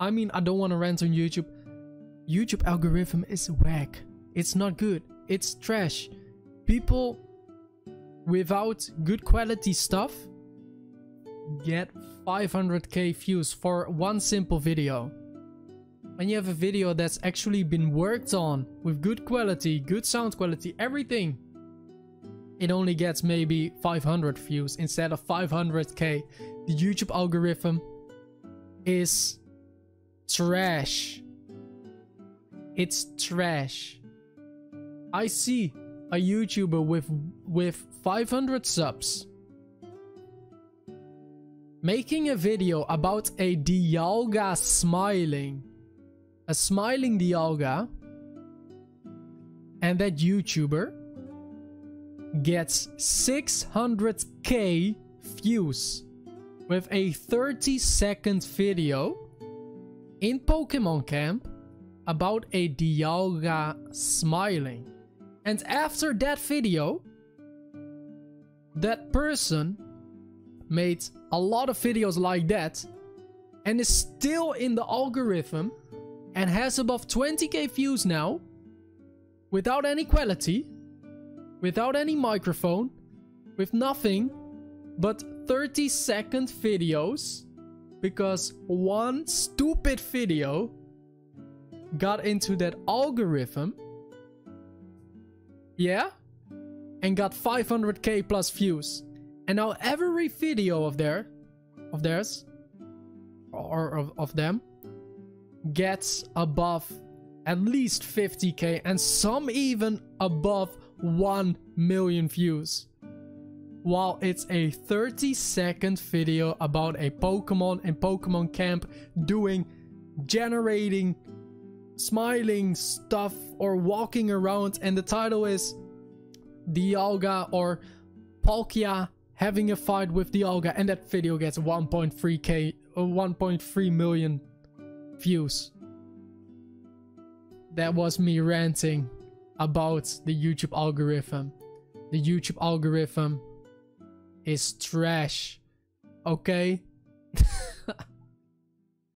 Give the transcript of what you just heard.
I mean, I don't want to rant on YouTube. YouTube algorithm is whack. It's not good. It's trash. People without good quality stuff get 500k views for one simple video. When you have a video that's actually been worked on with good quality, good sound quality, everything, it only gets maybe 500 views instead of 500k. The YouTube algorithm is trash. It's trash. I see a YouTuber with with 500 subs making a video about a Dialga smiling. A smiling Dialga. And that YouTuber gets 600k views with a 30 second video in Pokemon Camp about a Dialga smiling. And after that video, that person made a lot of videos like that and is still in the algorithm and has above 20k views now without any quality, without any microphone, with nothing but 30 second videos because one stupid video got into that algorithm. Yeah? And got 500k plus views. And now every video of their of theirs or of, of them gets above at least 50k and some even above 1 million views. While it's a 30 second video about a Pokemon in Pokemon Camp doing generating smiling stuff or walking around and the title is Dialga or Palkia having a fight with Dialga and that video gets 1.3k uh, 1.3 million views. That was me ranting about the YouTube algorithm. The YouTube algorithm is trash. Okay?